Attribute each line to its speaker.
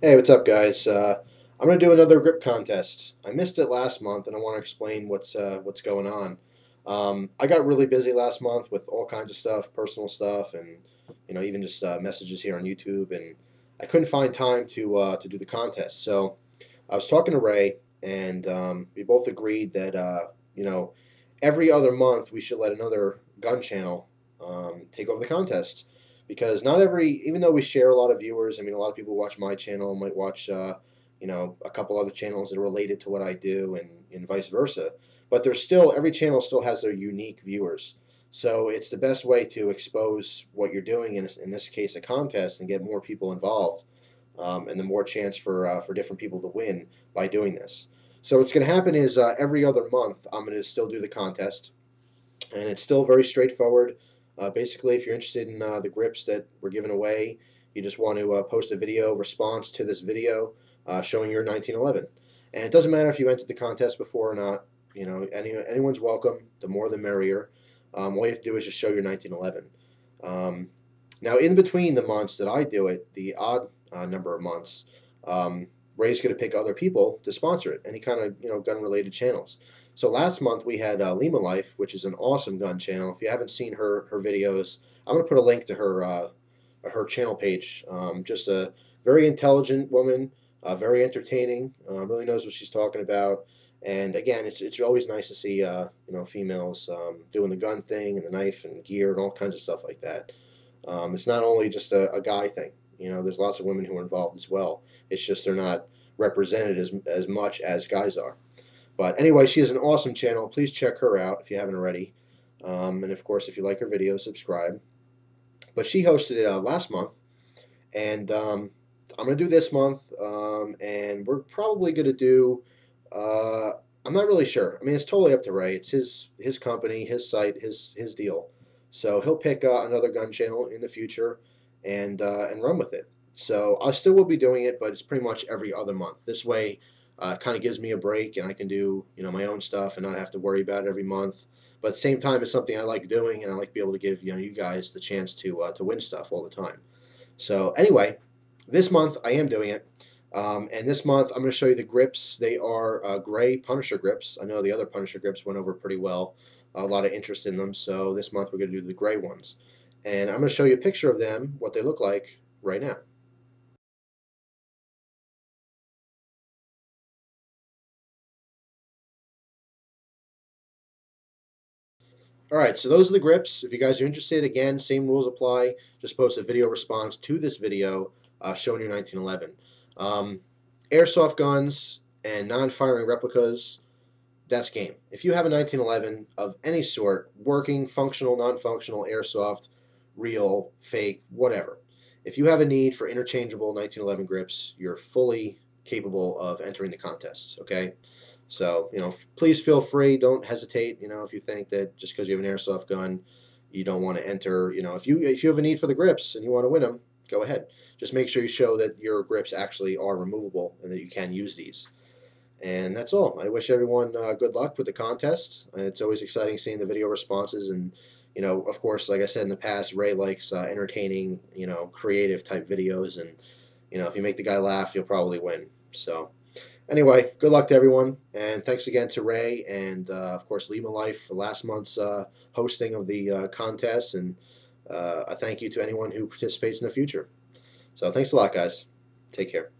Speaker 1: Hey, what's up, guys? Uh, I'm gonna do another grip contest. I missed it last month, and I want to explain what's uh, what's going on. Um, I got really busy last month with all kinds of stuff, personal stuff, and you know even just uh, messages here on YouTube, and I couldn't find time to uh, to do the contest. So I was talking to Ray, and um, we both agreed that uh, you know every other month we should let another gun channel um, take over the contest because not every even though we share a lot of viewers i mean a lot of people watch my channel might watch uh, you know a couple other channels that are related to what i do and, and vice versa but there's still every channel still has their unique viewers. So it's the best way to expose what you're doing in, in this case a contest and get more people involved um, and the more chance for uh, for different people to win by doing this. So what's going to happen is uh, every other month i'm going to still do the contest and it's still very straightforward uh, basically, if you're interested in uh, the grips that we're giving away, you just want to uh, post a video response to this video uh, showing your 1911. And it doesn't matter if you entered the contest before or not. You know, any, anyone's welcome. The more, the merrier. Um, all you have to do is just show your 1911. Um, now, in between the months that I do it, the odd uh, number of months, um, Ray's going to pick other people to sponsor it, any kind of you know gun-related channels. So last month we had uh, Lima Life, which is an awesome gun channel. If you haven't seen her her videos, I'm to put a link to her uh, her channel page. Um, just a very intelligent woman, uh, very entertaining. Um, really knows what she's talking about. And again, it's it's always nice to see uh, you know females um, doing the gun thing and the knife and gear and all kinds of stuff like that. Um, it's not only just a, a guy thing. You know, there's lots of women who are involved as well. It's just they're not represented as as much as guys are. But anyway, she has an awesome channel. Please check her out if you haven't already. Um, and of course, if you like her videos, subscribe. But she hosted it uh, last month, and um, I'm going to do this month, um, and we're probably going to do. Uh, I'm not really sure. I mean, it's totally up to Ray. It's his his company, his site, his his deal. So he'll pick uh, another gun channel in the future, and uh, and run with it. So I still will be doing it, but it's pretty much every other month. This way uh, kind of gives me a break and I can do you know my own stuff and not have to worry about it every month. But at the same time, it's something I like doing and I like to be able to give you know you guys the chance to uh, to win stuff all the time. So anyway, this month I am doing it. Um, and this month I'm going to show you the grips. They are uh, gray Punisher grips. I know the other Punisher grips went over pretty well. A lot of interest in them. So this month we're going to do the gray ones. And I'm going to show you a picture of them, what they look like right now. All right, so those are the grips. If you guys are interested, again, same rules apply. Just post a video response to this video uh, showing your 1911. Um, airsoft guns and non-firing replicas, that's game. If you have a 1911 of any sort, working, functional, non-functional, airsoft, real, fake, whatever. If you have a need for interchangeable 1911 grips, you're fully capable of entering the contest, okay? So, you know, please feel free. Don't hesitate. You know, if you think that just because you have an airsoft gun, you don't want to enter. You know, if you if you have a need for the grips and you want to win them, go ahead. Just make sure you show that your grips actually are removable and that you can use these. And that's all. I wish everyone uh, good luck with the contest. It's always exciting seeing the video responses and you know, of course, like I said in the past, Ray likes uh, entertaining, you know, creative type videos, and you know, if you make the guy laugh, you'll probably win. So, anyway, good luck to everyone, and thanks again to Ray and uh, of course Lima Life for last month's uh, hosting of the uh, contest, and uh, a thank you to anyone who participates in the future. So thanks a lot, guys. Take care.